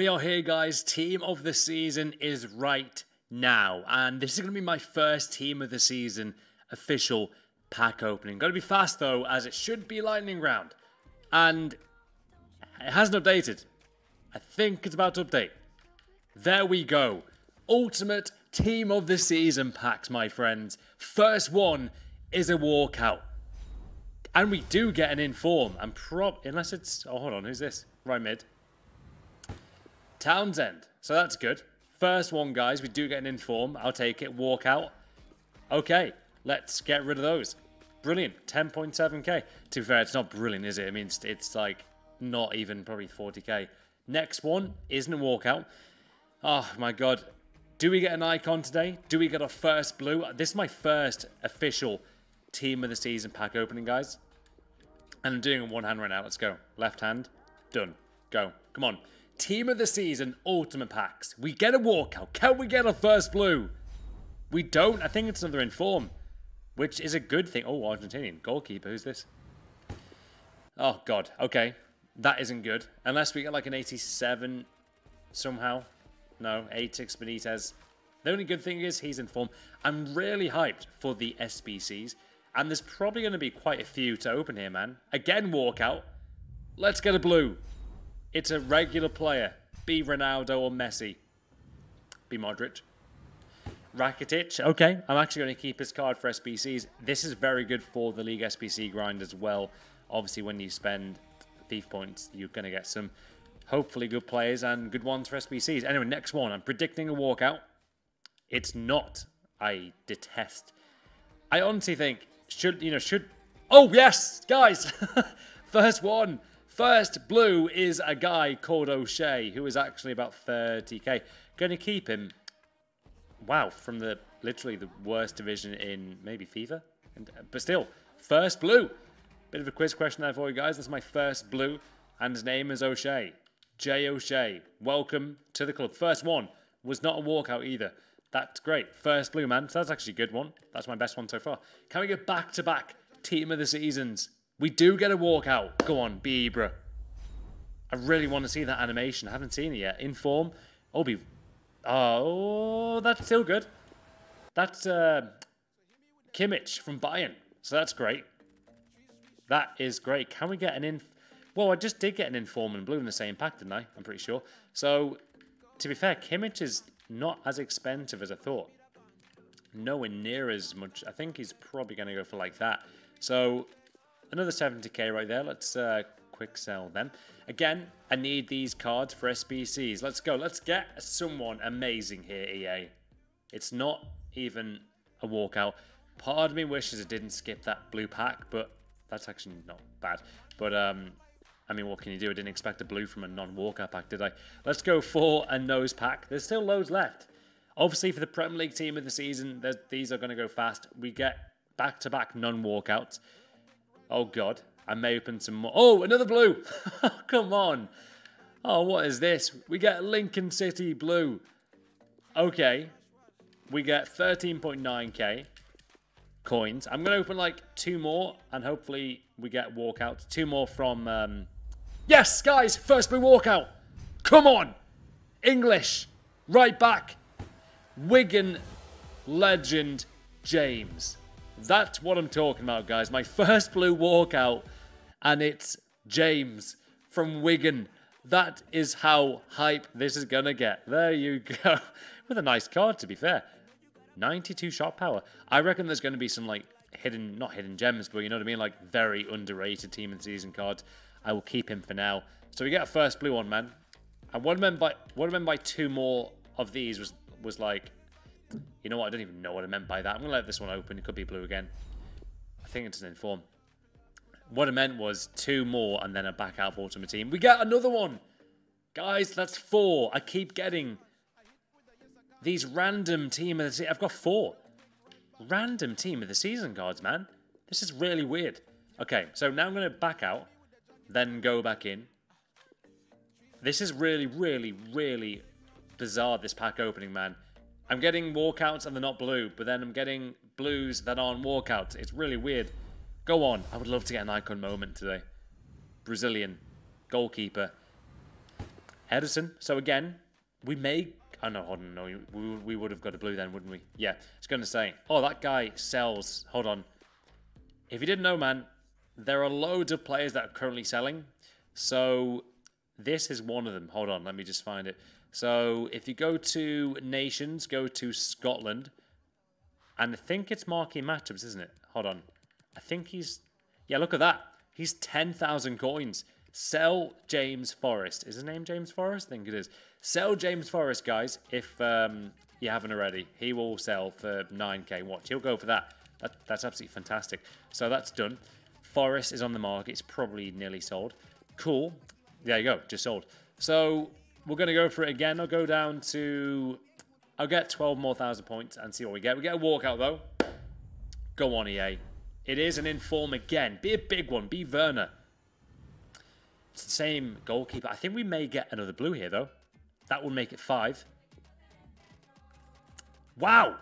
We are here, guys. Team of the season is right now. And this is going to be my first team of the season official pack opening. Got to be fast, though, as it should be lightning round. And it hasn't updated. I think it's about to update. There we go. Ultimate team of the season packs, my friends. First one is a walkout. And we do get an inform. And prop unless it's oh hold on, who's this? Right mid. Townsend. So that's good. First one, guys. We do get an inform. I'll take it. Walk out. Okay, let's get rid of those. Brilliant. 10.7k. To be fair, it's not brilliant, is it? I mean, it's, it's like not even probably 40k. Next one isn't a walkout. Oh my god. Do we get an icon today? Do we get a first blue? This is my first official team of the season pack opening, guys. And I'm doing it one hand right now. Let's go. Left hand. Done. Go. Come on. Team of the season ultimate packs. We get a walkout. Can we get a first blue? We don't. I think it's another inform, which is a good thing. Oh, Argentinian goalkeeper. Who's this? Oh, God. Okay. That isn't good. Unless we get like an 87 somehow. No, 86 Benitez. The only good thing is he's in form. I'm really hyped for the SBCs. And there's probably going to be quite a few to open here, man. Again, walkout. Let's get a blue. It's a regular player. Be Ronaldo or Messi. Be Modric. Rakitic. Okay, I'm actually going to keep his card for SBCs. This is very good for the League SBC grind as well. Obviously, when you spend FIFA points, you're going to get some hopefully good players and good ones for SBCs. Anyway, next one. I'm predicting a walkout. It's not. I detest. I honestly think should you know should. Oh yes, guys. First one. First blue is a guy called O'Shea who is actually about 30k. Going to keep him. Wow, from the literally the worst division in maybe FIFA, and, uh, but still first blue. Bit of a quiz question there for you guys. This is my first blue, and his name is O'Shea. J. O'Shea. Welcome to the club. First one was not a walkout either. That's great. First blue, man. So that's actually a good one. That's my best one so far. Can we get back to back team of the seasons? We do get a walkout. Go on, be Ibra. I really want to see that animation. I haven't seen it yet. In form. Oh, be. Oh, that's still good. That's uh, Kimmich from Bayern. So that's great. That is great. Can we get an in? Well, I just did get an inform in blue in the same pack, didn't I? I'm pretty sure. So, to be fair, Kimmich is not as expensive as I thought. Nowhere near as much. I think he's probably going to go for like that. So, another 70k right there. Let's uh, quick sell them. Again, I need these cards for SBCs. Let's go. Let's get someone amazing here, EA. It's not even a walkout. Part of me wishes it didn't skip that blue pack, but that's actually not bad. But um, I mean, what can you do? I didn't expect a blue from a non-walkout pack, did I? Let's go for a nose pack. There's still loads left. Obviously, for the Premier League team of the season, these are going to go fast. We get back-to-back non-walkouts. Oh, God. I may open some more. Oh, another blue. Come on. Oh, what is this? We get Lincoln City blue. Okay. We get 13.9k coins. I'm going to open like two more and hopefully we get walkouts. Two more from um, Yes, guys, first blue walkout. Come on. English. Right back. Wigan legend James. That's what I'm talking about, guys. My first blue walkout, and it's James from Wigan. That is how hype this is going to get. There you go. With a nice card, to be fair. 92 shot power. I reckon there's going to be some, like, hidden, not hidden gems, but you know what I mean? Like, very underrated team and season cards. I will keep him for now. So we get a first blue one, man. And what I meant by what I meant by two more of these was was like, you know what? I don't even know what I meant by that. I'm gonna let this one open. It could be blue again. I think it's an inform. What I meant was two more and then a back out Ultimate Team. We get another one! Guys, that's four. I keep getting these random team of the season. I've got four. Random team of the season cards, man. This is really weird. Okay, so now I'm going to back out then go back in. This is really, really, really bizarre, this pack opening, man. I'm getting walkouts and they're not blue, but then I'm getting blues that aren't walkouts. It's really weird. Go on. I would love to get an icon moment today. Brazilian. Goalkeeper. Ederson. So again, we may... Oh, no, hold on. No, we, we would have got a blue then, wouldn't we? Yeah, it's going to say, oh, that guy sells... Hold on. If you didn't know, man, there are loads of players that are currently selling. So this is one of them. Hold on, let me just find it. So if you go to nations, go to Scotland, and I think it's marquee matchups, isn't it? Hold on. I think he's... Yeah, look at that. He's 10,000 coins. Sell James Forrest. Is his name James Forrest? I think it is. Sell James Forrest, guys, if um, you haven't already. He will sell for 9k. Watch, he'll go for that. that. That's absolutely fantastic. So that's done. Forrest is on the market. It's probably nearly sold. Cool. There you go. Just sold. So we're going to go for it again. I'll go down to... I'll get 12 more thousand points and see what we get. We get a walkout, though. Go on, EA. It is an inform again. Be a big one. Be Werner. It's the same goalkeeper. I think we may get another blue here, though. That would make it five. Wow.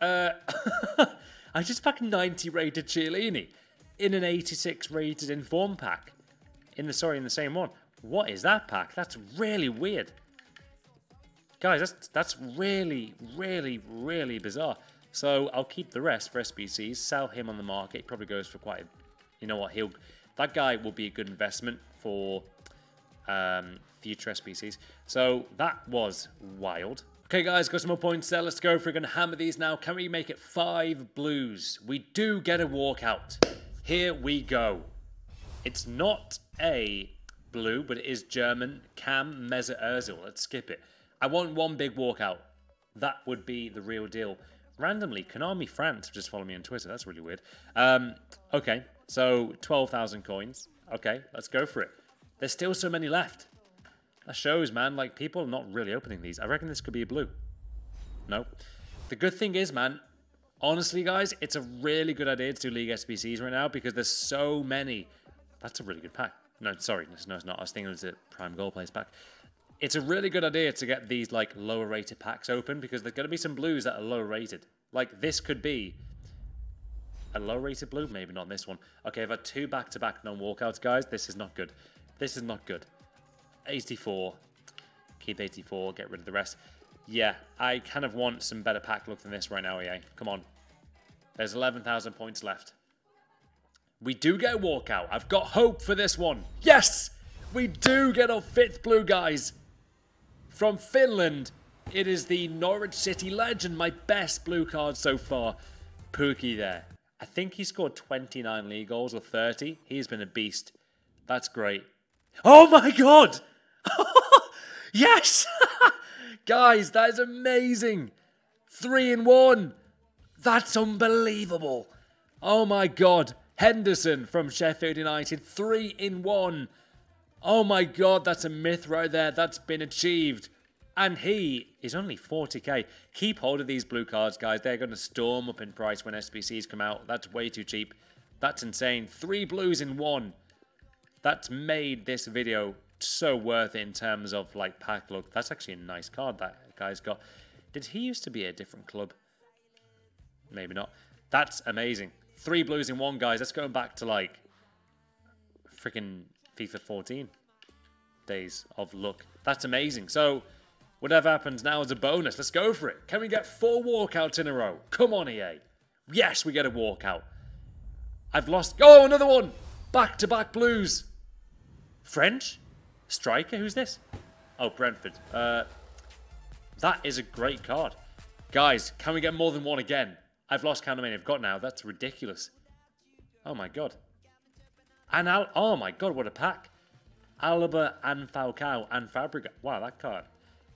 Uh, I just packed 90 rated Chiellini in an 86 rated inform pack. In the sorry, in the same one. What is that pack? That's really weird. Guys, that's that's really, really, really bizarre. So I'll keep the rest for SBCs, sell him on the market. Probably goes for quite, a, you know what, he'll, that guy will be a good investment for um, future SBCs. So that was wild. Okay, guys, got some more points there. Let's go. If we're going to hammer these now, can we make it five blues? We do get a walkout. Here we go. It's not a blue, but it is German. Cam Mesut Ozil. Let's skip it. I want one big walkout. That would be the real deal. Randomly, Konami France just follow me on Twitter. That's really weird. Um, okay, so 12,000 coins. Okay, let's go for it. There's still so many left. That shows, man, like, people are not really opening these. I reckon this could be a blue. No. The good thing is, man, honestly, guys, it's a really good idea to do League SBCs right now because there's so many. That's a really good pack. No, sorry, no, it's not. I was thinking it was a Prime Gold place pack. It's a really good idea to get these like lower rated packs open because there's going to be some blues that are lower rated. Like this could be a low rated blue, maybe not this one. Okay, I've had two back to back non walkouts, guys. This is not good. This is not good. 84. Keep 84, get rid of the rest. Yeah, I kind of want some better pack look than this right now, EA. Come on. There's 11,000 points left. We do get a walkout. I've got hope for this one. Yes! We do get our fifth blue, guys. From Finland, it is the Norwich City legend, my best blue card so far. Pukki there. I think he scored 29 league goals or 30. He's been a beast. That's great. Oh my god! yes! Guys, that is amazing. Three in one. That's unbelievable. Oh my god. Henderson from Sheffield United, three in one. Oh my god, that's a myth right there. That's been achieved. And he is only 40k. Keep hold of these blue cards, guys. They're going to storm up in price when SBCs come out. That's way too cheap. That's insane. Three blues in one. That's made this video so worth it in terms of like pack look. That's actually a nice card that guy's got. Did he used to be a different club? Maybe not. That's amazing. Three blues in one, guys. Let's go back to like freaking FIFA 14 days of luck. That's amazing. So whatever happens now is a bonus. Let's go for it. Can we get four walkouts in a row? Come on, EA. Yes, we get a walkout. I've lost. Oh, another one. Back to back blues. French? Striker? Who's this? Oh, Brentford. Uh, that is a great card. Guys, can we get more than one again? I've lost count how many I've got now. That's ridiculous. Oh my god. And Al oh my god, what a pack. Alaba and Falcao and Fabregas. Wow, that card.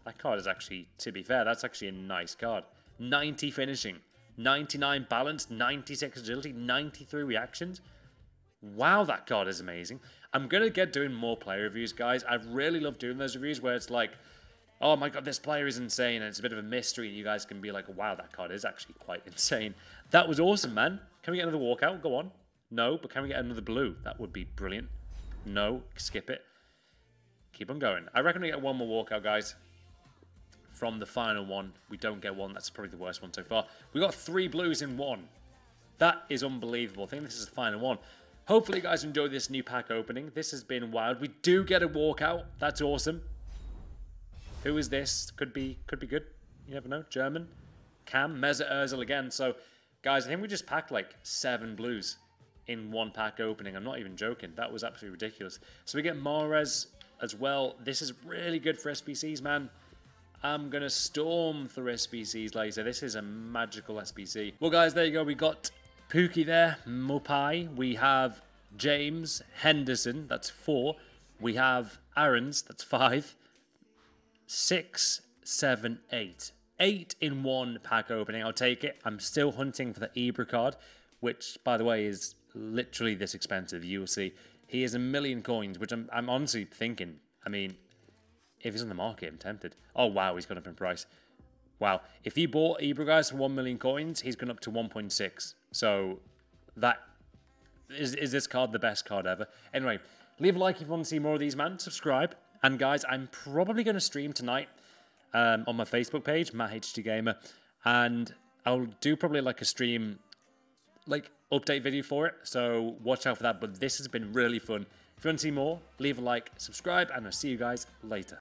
That card is actually, to be fair, that's actually a nice card. 90 finishing, 99 balance, 96 agility, 93 reactions. Wow, that card is amazing. I'm going to get doing more player reviews, guys. I really love doing those reviews where it's like, oh my god, this player is insane, and it's a bit of a mystery, and you guys can be like, wow, that card is actually quite insane. That was awesome, man. Can we get another walkout? Go on. No, but can we get another blue? That would be brilliant. No, skip it. Keep on going. I reckon we get one more walkout, guys. From the final one. We don't get one. That's probably the worst one so far. We got three blues in one. That is unbelievable. I think this is the final one. Hopefully you guys enjoyed this new pack opening. This has been wild. We do get a walkout. That's awesome. Who is this? Could be could be good. You never know. German. Cam. Mesut Ozil again. So, guys, I think we just packed like seven blues in one pack opening. I'm not even joking. That was absolutely ridiculous. So we get Mares as well. This is really good for SBCs, man. I'm going to storm through SBCs later. This is a magical SBC. Well, guys, there you go. We got Pukki there, Maupay. We have James Henderson. That's four. We have Aarons. That's five. Six, seven, eight. Eight in one pack opening. I'll take it. I'm still hunting for the Ibra card, which, by the way, is literally this expensive. You will see. He is a million coins, which I'm, I'm honestly thinking. I mean, if he's on the market, I'm tempted. Oh, wow, he's gone up in price. Wow. If he bought Ibra guys for 1 million coins, he's gone up to 1.6. So that is, is this card the best card ever? Anyway, leave a like if you want to see more of these, man. Subscribe. And guys, I'm probably going to stream tonight um, on my Facebook page, Matt HD Gamer. And I'll do probably like a stream, like update video for it. So watch out for that. But this has been really fun. If you want to see more, leave a like, subscribe, and I'll see you guys later.